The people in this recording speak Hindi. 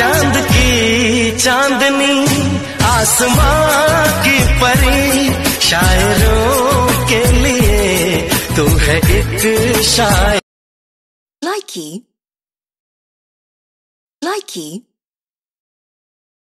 चाँद की चांदनी, आसमां की परी, शायरों के लिए तू है एक शायर। लाइकी लाइकी